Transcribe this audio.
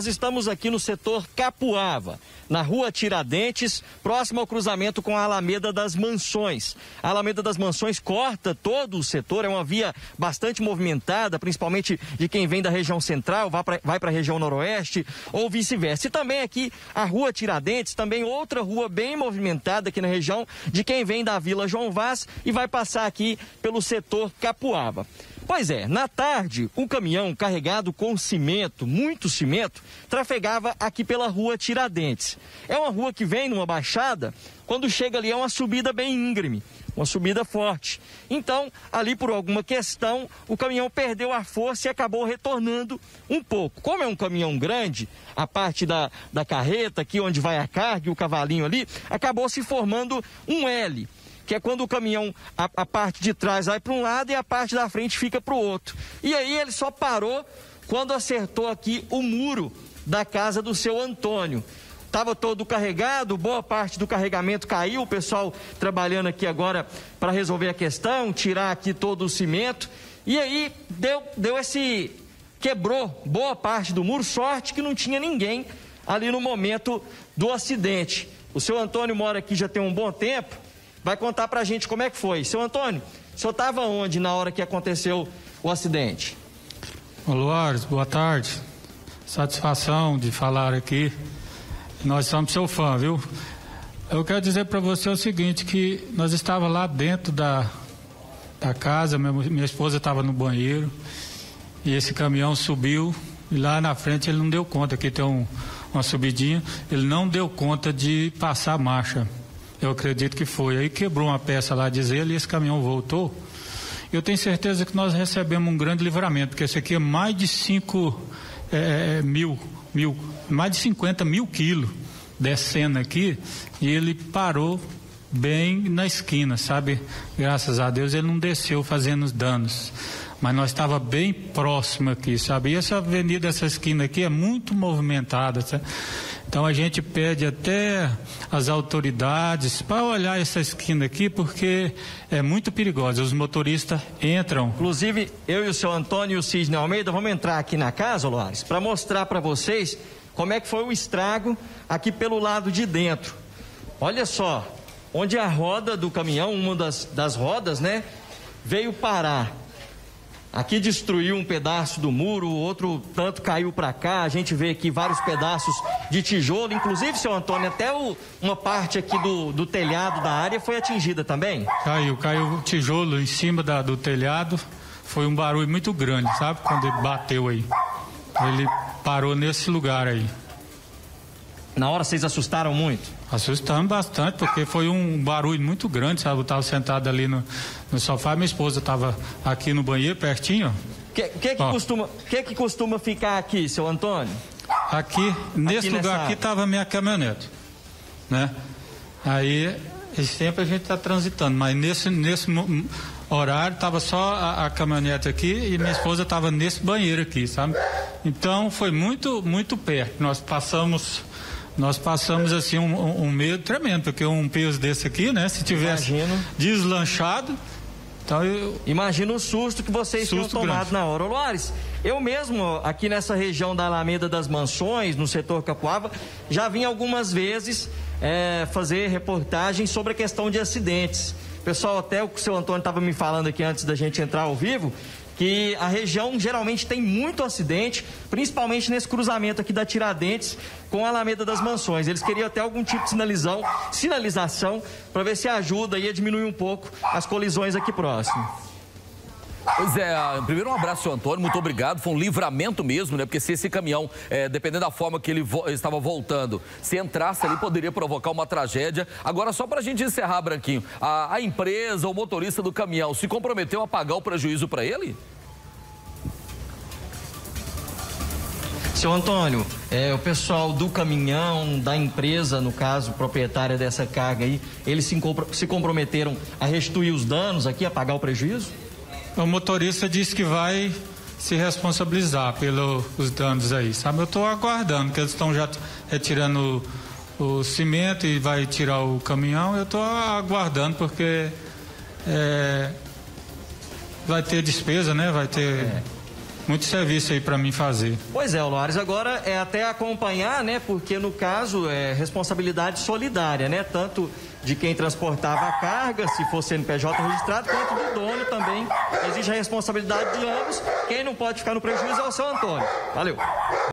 Nós estamos aqui no setor Capuava, na rua Tiradentes, próximo ao cruzamento com a Alameda das Mansões. A Alameda das Mansões corta todo o setor, é uma via bastante movimentada, principalmente de quem vem da região central, vai para a região noroeste ou vice-versa. E também aqui a rua Tiradentes, também outra rua bem movimentada aqui na região, de quem vem da Vila João Vaz e vai passar aqui pelo setor Capuava. Pois é, na tarde, um caminhão carregado com cimento, muito cimento, trafegava aqui pela rua Tiradentes. É uma rua que vem numa baixada, quando chega ali é uma subida bem íngreme, uma subida forte. Então, ali por alguma questão, o caminhão perdeu a força e acabou retornando um pouco. Como é um caminhão grande, a parte da, da carreta, aqui onde vai a carga e o cavalinho ali, acabou se formando um L que é quando o caminhão, a, a parte de trás vai para um lado e a parte da frente fica para o outro. E aí ele só parou quando acertou aqui o muro da casa do seu Antônio. Estava todo carregado, boa parte do carregamento caiu, o pessoal trabalhando aqui agora para resolver a questão, tirar aqui todo o cimento. E aí deu, deu esse. quebrou boa parte do muro, sorte que não tinha ninguém ali no momento do acidente. O seu Antônio mora aqui já tem um bom tempo vai contar para a gente como é que foi. Seu Antônio, o senhor estava onde na hora que aconteceu o acidente? Luares, boa tarde. Satisfação de falar aqui. Nós somos seu fã, viu? Eu quero dizer para você o seguinte, que nós estávamos lá dentro da, da casa, minha, minha esposa estava no banheiro, e esse caminhão subiu, e lá na frente ele não deu conta, aqui tem um, uma subidinha, ele não deu conta de passar a marcha. Eu acredito que foi. Aí quebrou uma peça lá, diz ele, e esse caminhão voltou. Eu tenho certeza que nós recebemos um grande livramento, porque esse aqui é mais de 5 é, é, mil, mil, mais de 50 mil quilos descendo aqui, e ele parou bem na esquina, sabe? Graças a Deus ele não desceu fazendo os danos. Mas nós estava bem próximo aqui, sabe? E essa avenida, essa esquina aqui é muito movimentada, sabe? Então a gente pede até as autoridades para olhar essa esquina aqui, porque é muito perigosa. Os motoristas entram. Inclusive, eu e o seu Antônio e o Cisne Almeida vamos entrar aqui na casa, Loares, para mostrar para vocês como é que foi o estrago aqui pelo lado de dentro. Olha só, onde a roda do caminhão, uma das, das rodas, né, veio parar. Aqui destruiu um pedaço do muro, outro tanto caiu para cá. A gente vê aqui vários pedaços de tijolo, inclusive, seu Antônio, até o, uma parte aqui do, do telhado da área foi atingida também. Caiu, caiu tijolo em cima da, do telhado. Foi um barulho muito grande, sabe? Quando ele bateu aí. Ele parou nesse lugar aí. Na hora vocês assustaram muito? Assustamos bastante, porque foi um barulho muito grande, sabe? Eu estava sentado ali no, no sofá, minha esposa estava aqui no banheiro, pertinho. O que, que, que, costuma, que, que costuma ficar aqui, seu Antônio? Aqui, nesse aqui lugar aqui estava minha caminhonete, né? Aí, sempre a gente está transitando, mas nesse, nesse horário estava só a, a, caminhonete aqui e minha esposa estava nesse banheiro aqui, sabe? Então, foi muito, muito perto. Nós passamos nós passamos assim um, um, medo tremendo, porque um peso desse aqui, né? Se tivesse Imagino. deslanchado, então eu... Imagina o susto que vocês susto tinham tomado grande. na hora. Ô, Loares, eu mesmo, aqui nessa região da Alameda das Mansões, no setor Capuava, já vim algumas vezes é, fazer reportagens sobre a questão de acidentes. Pessoal, até o que o seu Antônio estava me falando aqui antes da gente entrar ao vivo, que a região geralmente tem muito acidente, principalmente nesse cruzamento aqui da Tiradentes com a Alameda das Mansões. Eles queriam até algum tipo de sinalização, sinalização para ver se ajuda a diminuir um pouco as colisões aqui próximo. Pois é, primeiro um abraço, Antônio, muito obrigado. Foi um livramento mesmo, né? Porque se esse caminhão, é, dependendo da forma que ele vo estava voltando, se entrasse ali, poderia provocar uma tragédia. Agora, só para a gente encerrar, Branquinho, a, a empresa, o motorista do caminhão, se comprometeu a pagar o prejuízo para ele? Seu Antônio, é, o pessoal do caminhão, da empresa, no caso, proprietária dessa carga aí, eles se, se comprometeram a restituir os danos aqui, a pagar o prejuízo? O motorista disse que vai se responsabilizar pelos danos aí, sabe? Eu estou aguardando, que eles estão já retirando o, o, cimento e vai tirar o caminhão, eu estou aguardando porque é, vai ter despesa, né? Vai ter. É. muito serviço aí para mim fazer. Pois é, Loares, agora é até acompanhar, né? Porque no caso é responsabilidade solidária, né? Tanto de quem transportava a carga, se for CNPJ registrado, quanto do dono também. Existe a responsabilidade de ambos. Quem não pode ficar no prejuízo é o seu Antônio. Valeu.